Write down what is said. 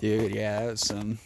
Dude, yeah, that was some